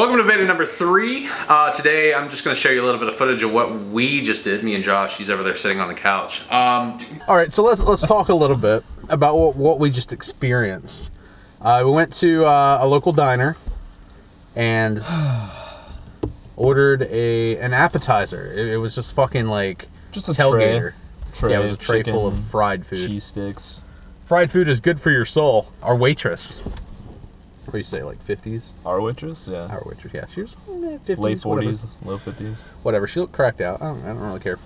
Welcome to video number three. Uh, today I'm just going to show you a little bit of footage of what we just did, me and Josh. He's over there sitting on the couch. Um, All right, so let's let's talk a little bit about what, what we just experienced. Uh, we went to uh, a local diner and ordered a an appetizer. It, it was just fucking like Just a tailgater. Tray Yeah, it was a of tray full of fried food. cheese sticks. Fried food is good for your soul. Our waitress, what do you say, like fifties? Our waitress, yeah. Our waitress, yeah, she was eh, 50s, Late whatever. forties, low fifties. whatever. She looked cracked out. I don't, I don't really care.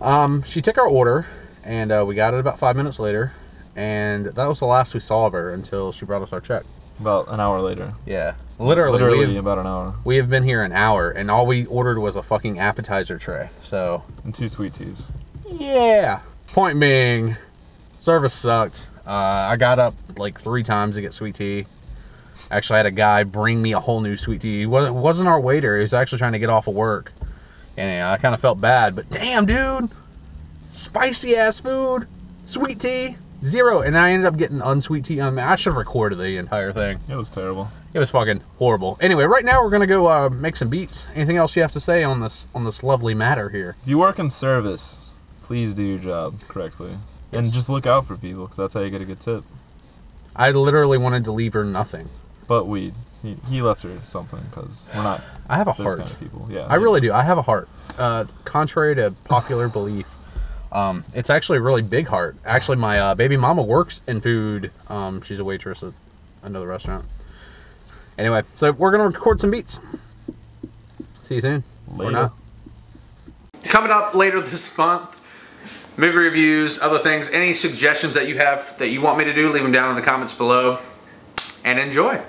Um, she took our order, and uh, we got it about five minutes later, and that was the last we saw of her until she brought us our check. About an hour later. Yeah, literally, Literally have, about an hour. we have been here an hour, and all we ordered was a fucking appetizer tray. So And two sweet teas. yeah. Point being, service sucked. Uh, I got up like three times to get sweet tea. Actually, I had a guy bring me a whole new sweet tea. He wasn't, wasn't our waiter. He was actually trying to get off of work. And I kind of felt bad. But damn, dude. Spicy ass food. Sweet tea. Zero. And I ended up getting unsweet tea. I, mean, I should have recorded the entire thing. It was terrible. It was fucking horrible. Anyway, right now we're going to go uh, make some beats. Anything else you have to say on this on this lovely matter here? If you work in service, please do your job correctly. And just look out for people, because that's how you get a good tip. I literally wanted to leave her nothing. But weed. He, he left her something, because we're not I have a those heart. kind of people. Yeah. I really do. I have a heart. Uh, contrary to popular belief, um, it's actually a really big heart. Actually, my uh, baby mama works in food. Um, she's a waitress at another restaurant. Anyway, so we're gonna record some beats. See you soon. Or Later. not. coming up later this month, movie reviews, other things. Any suggestions that you have that you want me to do, leave them down in the comments below. And enjoy.